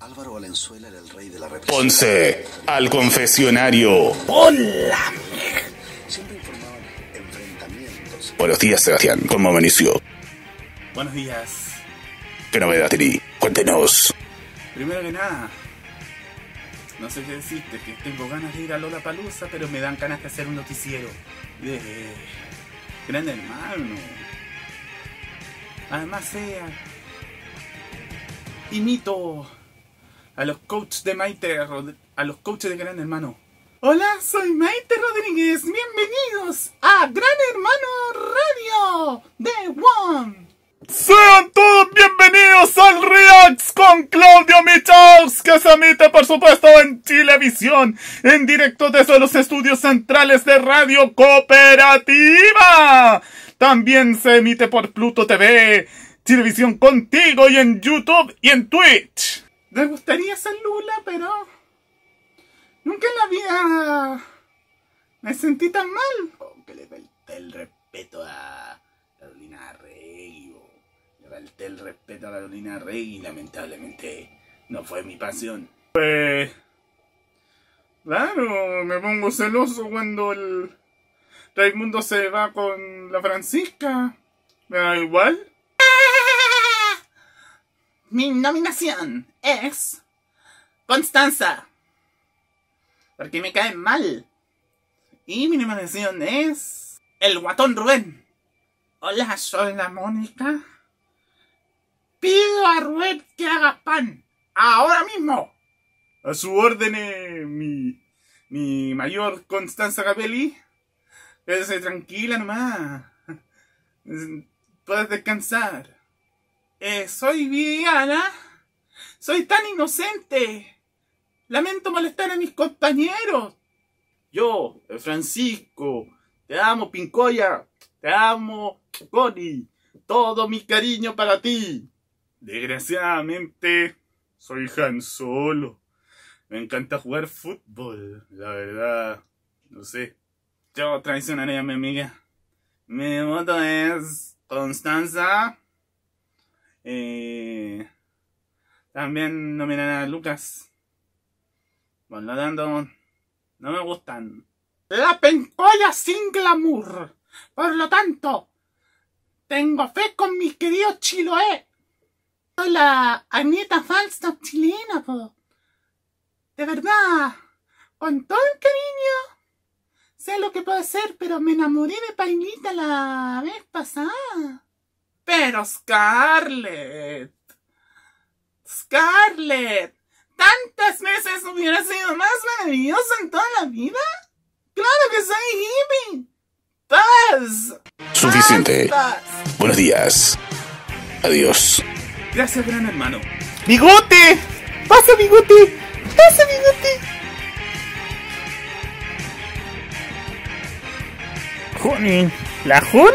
Álvaro Valenzuela era el rey de la represión. Ponce, al confesionario. ¡Hola! Siempre informaban enfrentamientos. Buenos días, Sebastián. ¿Cómo amaneció? Buenos días. ¿Qué novedad tiene? Cuéntenos. Primero que nada, no sé qué decirte, que tengo ganas de ir a Lola Palusa, pero me dan ganas de hacer un noticiero de Gran Hermano. Además sea, imito a los coaches de Maite, a los coaches de Gran Hermano. Hola, soy Maite Rodríguez. Bienvenidos a Gran Hermano Radio de One. Sean todos bienvenidos al Reacts con Claudio Michals, que se emite por supuesto en Chilevisión, en directo desde los estudios centrales de Radio Cooperativa. También se emite por Pluto TV, Chilevisión Contigo y en YouTube y en Twitch. Me gustaría ser Lula, pero nunca en la vida me sentí tan mal. Oh, que le falté el respeto a Carolina Rey. oh. Le falté el respeto a Carolina Rey y lamentablemente no fue mi pasión. Pues... Claro, me pongo celoso cuando el Raimundo se va con la Francisca. Me da igual. Mi nominación es Constanza. Porque me cae mal. Y mi nominación es El Guatón Rubén. Hola, soy la Mónica. Pido a Rubén que haga pan. Ahora mismo. A su orden, eh, mi, mi mayor Constanza Capelli. Quédese tranquila nomás. Puedes descansar. Eh, soy Viviana. Soy tan inocente. Lamento molestar a mis compañeros. Yo, eh, Francisco, te amo, Pincoya. Te amo, Connie. Todo mi cariño para ti. Desgraciadamente, soy Han Solo. Me encanta jugar fútbol, la verdad. No sé. Yo traicionaré a mi amiga. Mi voto es Constanza. Eh, también nominaré a Lucas. Por lo no me gustan. La pencoya sin glamour. Por lo tanto, tengo fe con mi querido Chiloé. Soy la Anita Falstaff chilena, po. De verdad, con todo el cariño. Sé lo que puedo hacer, pero me enamoré de Pailita la vez pasada. Pero Scarlett. Scarlett. ¿Tantas veces hubiera sido más maravillosa en toda la vida? ¡Claro que soy hippie! ¡Paz! Suficiente. ¡Paz! Buenos días. Adiós. Gracias, gran hermano. ¡Bigote! ¡Pasa, bigote! ¡Pasa, bigote! Juni, ¿la Jun?